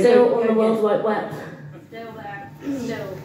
Still on the World Wide Web. Still there. Still.